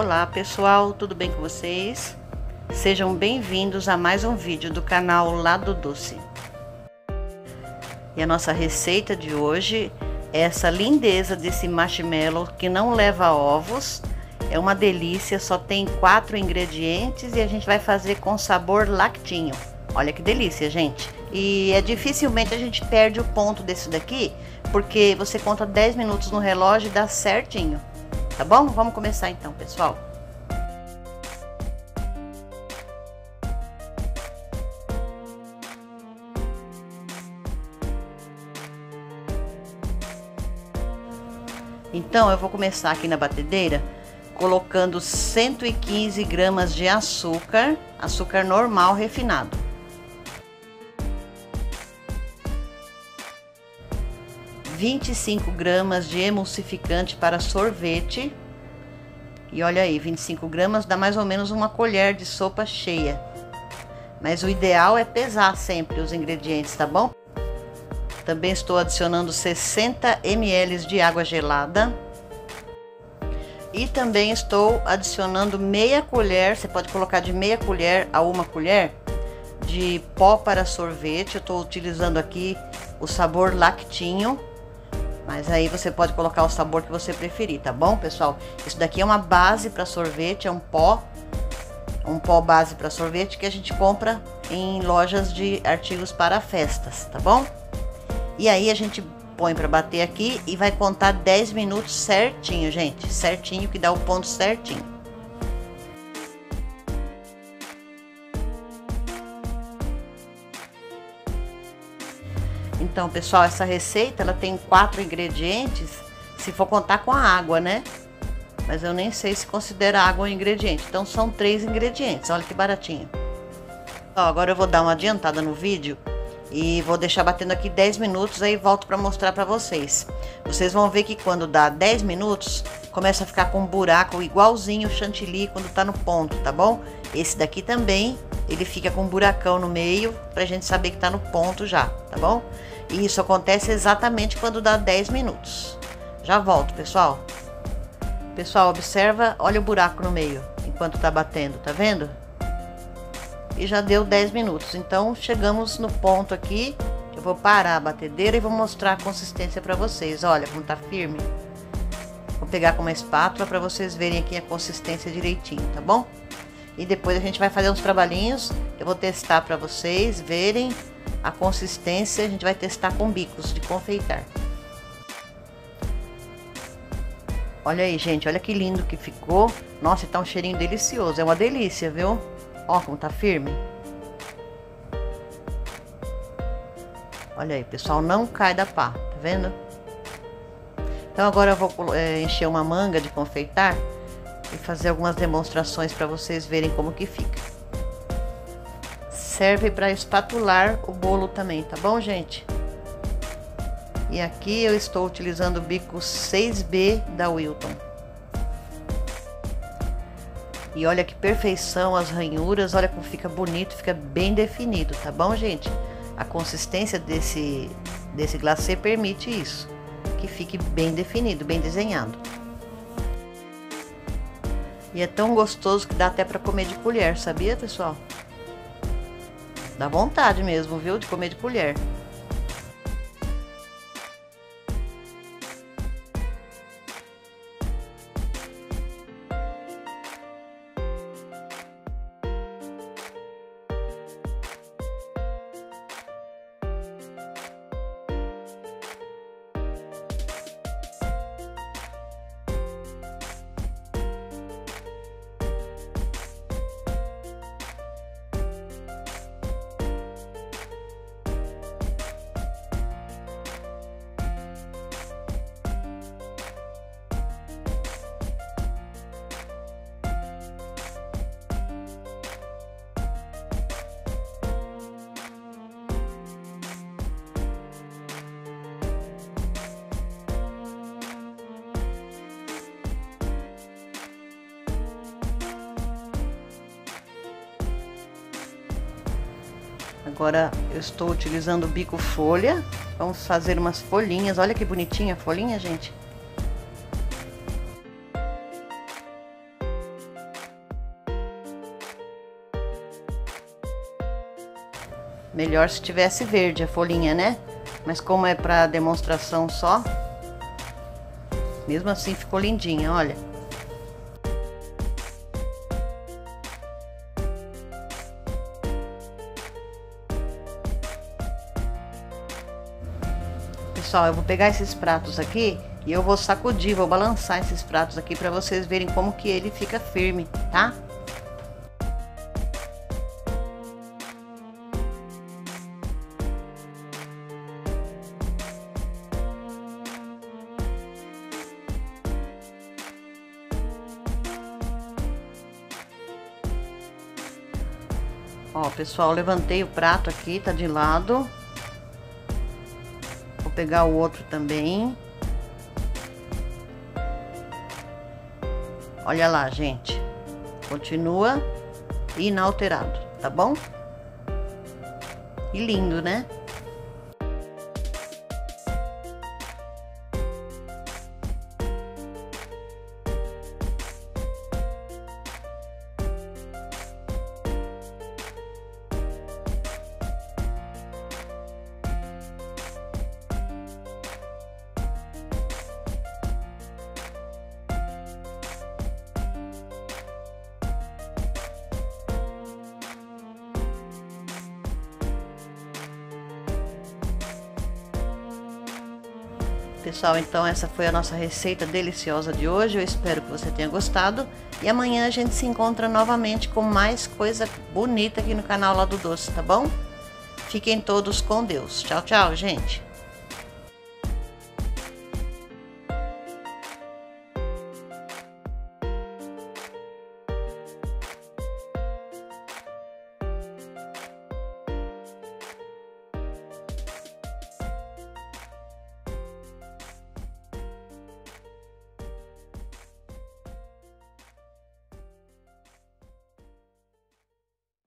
Olá pessoal, tudo bem com vocês? Sejam bem-vindos a mais um vídeo do canal Lado Doce. E a nossa receita de hoje é essa lindeza desse marshmallow que não leva ovos. É uma delícia, só tem quatro ingredientes e a gente vai fazer com sabor lactinho. Olha que delícia, gente. E é dificilmente a gente perde o ponto desse daqui, porque você conta 10 minutos no relógio e dá certinho. Tá bom? Vamos começar então, pessoal. Então, eu vou começar aqui na batedeira colocando 115 gramas de açúcar, açúcar normal refinado. 25 gramas de emulsificante para sorvete. E olha aí, 25 gramas dá mais ou menos uma colher de sopa cheia. Mas o ideal é pesar sempre os ingredientes, tá bom? Também estou adicionando 60 ml de água gelada. E também estou adicionando meia colher, você pode colocar de meia colher a uma colher de pó para sorvete. Eu estou utilizando aqui o sabor lactinho mas aí você pode colocar o sabor que você preferir, tá bom, pessoal? Isso daqui é uma base para sorvete, é um pó, um pó base para sorvete que a gente compra em lojas de artigos para festas, tá bom? E aí a gente põe para bater aqui e vai contar 10 minutos certinho, gente, certinho que dá o ponto certinho. Então, pessoal, essa receita ela tem quatro ingredientes, se for contar com a água, né? Mas eu nem sei se considera água um ingrediente. Então, são três ingredientes. Olha que baratinho. Ó, agora eu vou dar uma adiantada no vídeo e vou deixar batendo aqui 10 minutos, aí volto para mostrar para vocês. Vocês vão ver que quando dá 10 minutos, começa a ficar com um buraco igualzinho o chantilly quando tá no ponto, tá bom? Esse daqui também, ele fica com um buracão no meio, pra gente saber que tá no ponto já, tá bom? E isso acontece exatamente quando dá 10 minutos. Já volto, pessoal. Pessoal, observa, olha o buraco no meio, enquanto tá batendo, tá vendo? E já deu 10 minutos, então chegamos no ponto aqui, eu vou parar a batedeira e vou mostrar a consistência para vocês. Olha como tá firme. Vou pegar com uma espátula para vocês verem aqui a consistência direitinho, tá bom? E depois a gente vai fazer uns trabalhinhos, eu vou testar para vocês verem a consistência a gente vai testar com bicos de confeitar. Olha aí, gente, olha que lindo que ficou. Nossa, tá um cheirinho delicioso, é uma delícia, viu? Ó como tá firme. Olha aí, pessoal, não cai da pá, tá vendo? Então agora eu vou é, encher uma manga de confeitar e fazer algumas demonstrações para vocês verem como que fica serve para espatular o bolo também, tá bom, gente? E aqui eu estou utilizando o bico 6B da Wilton. E olha que perfeição as ranhuras, olha como fica bonito, fica bem definido, tá bom, gente? A consistência desse, desse glacê permite isso, que fique bem definido, bem desenhado. E é tão gostoso que dá até para comer de colher, sabia, pessoal? Dá vontade mesmo, viu? De comer de colher. Agora eu estou utilizando o bico folha. Vamos fazer umas folhinhas. Olha que bonitinha a folhinha, gente. Melhor se tivesse verde a folhinha, né? Mas como é para demonstração só, mesmo assim ficou lindinha, olha. Pessoal, eu vou pegar esses pratos aqui e eu vou sacudir, vou balançar esses pratos aqui para vocês verem como que ele fica firme, tá? Ó, pessoal, levantei o prato aqui, tá de lado. Pegar o outro também. Olha lá, gente. Continua inalterado, tá bom? E lindo, né? Pessoal, então essa foi a nossa receita deliciosa de hoje. Eu espero que você tenha gostado. E amanhã a gente se encontra novamente com mais coisa bonita aqui no canal lá do Doce, tá bom? Fiquem todos com Deus. Tchau, tchau, gente.